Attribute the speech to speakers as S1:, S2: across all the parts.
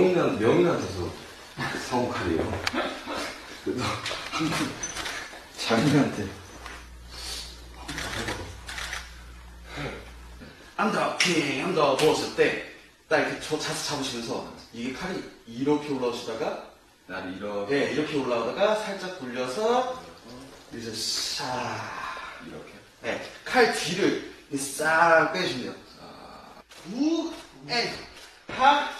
S1: 명인한, 명인한테서 사온 칼이에요. 그래서 한번 장인한테.
S2: 암더 킹, 암더 보스 때, 딱 이렇게 저 자세 잡으시면서, 이게 칼이 이렇게 올라오시다가,
S1: 나를 이렇게.
S2: 네, 이렇게 올라오다가 살짝 돌려서, 여기서 싹,
S1: 이렇게.
S2: 네, 칼 뒤를 싹 빼주면 돼요. 우, 엔, 이렇게.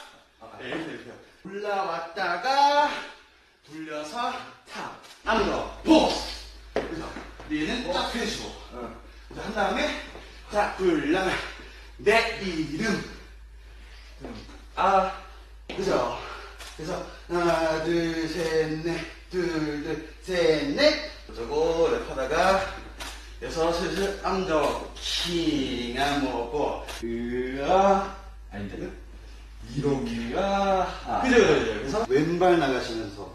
S2: 올라왔다가, 돌려서, 탑, I'm the boss! 그래서, 얘는 쫙 펴주시고, 그래서 한 다음에, 자, 불러, 내 이름. 아, 그죠? 그래서, 하나, 둘, 셋, 넷, 둘, 둘, 셋, 넷. 저거 랩하다가, 그래서 슬슬 암더 킹, 암호고, 으아,
S1: 아닌데?
S2: 이렇게가,
S1: 아.
S2: 그죠, 그죠, 그죠. 그래서 왼발 나가시면서,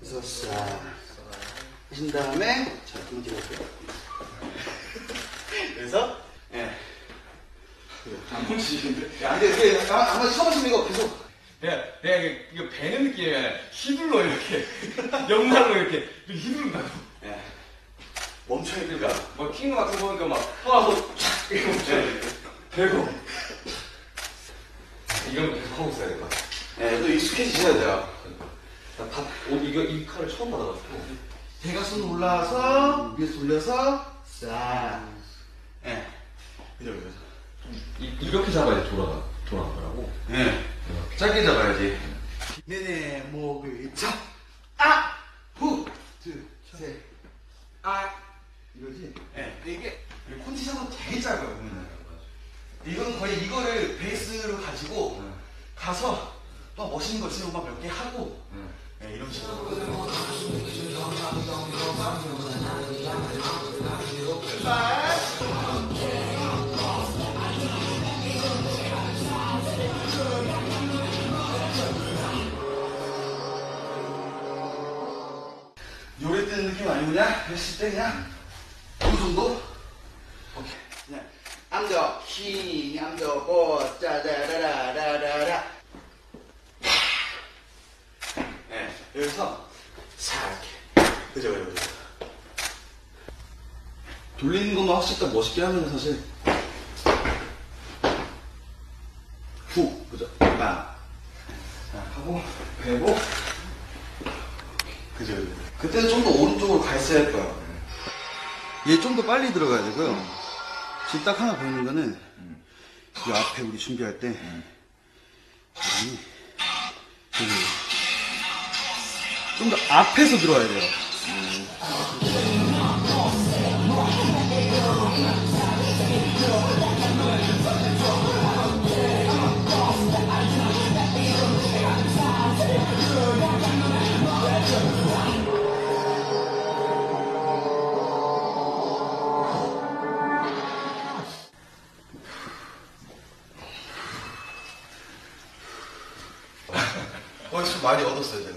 S2: 그래서 싹, 하신 다음에, 자, 한번 찍어볼게요. 그래서, 예. 안 멈추시는데? 야, 근데 이게 한번 쳐보시면 이거 계속.
S1: 내가, 내가 이거, 이거 배는 느낌이 아니라 휘둘러, 이렇게. 영상으로 이렇게, 이렇게 휘두른다고.
S2: 예. 멈춰야.
S1: 그러니까, 뭐, 킹 같은 거 보니까 막, 퍼와서 촥! 이렇게 멈춰야 돼. 대고. 이런 거 계속 하고 있어야 될 것 같아.
S2: 예, 또 익숙해지셔야 돼요.
S1: 나 밥, 옷, 이거, 이 칼을 처음 받아가지고.
S2: 제가 손 올라와서, 위에서 돌려서, 싹. 예. 그죠, 그죠.
S1: 이, 이렇게 잡아야 돌아가, 돌아가더라고.
S2: 예. 짧게 잡아야지. 네네, 목을 잡, 아, 후, 둘, 셋, 아, 이거지? 예. 이게, 컨디션은 되게 짧아요, 보면은. 이건 거의 이거를 베이스로 가지고 가서 또 멋있는 거 있으면 막몇 개 하고, 예, 이런 식으로. 요래 뜨는 느낌 아니구나? 했을 때 그냥 어느 정도? 암더 킹, 암더 보스, 짜다라라라라라. 네, 여기서 싹 이렇게. 그죠, 그죠, 그죠. 돌리는 것만 확실히 딱 멋있게 하면 사실 후, 그죠? 빵. 자, 하고 배고 그죠, 그죠. 그때는 좀 더 오른쪽으로 가 있어야 할 거야. 얘 좀 더 빨리 들어가야 되고요. 지금 딱 하나 보이는 거는 이 앞에 우리 준비할 때 여기 좀더 앞에서 들어와야 돼요. 어, 좀 많이 얻었어요, 제가.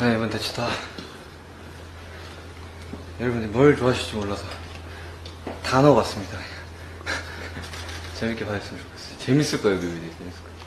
S3: 네, 이번 대치 다. 여러분들 뭘 좋아하실지 몰라서 다 넣어봤습니다. 재밌게 봐주셨으면 좋겠어요. 재밌을 거예요, 뮤비들이. 재밌을 거예요.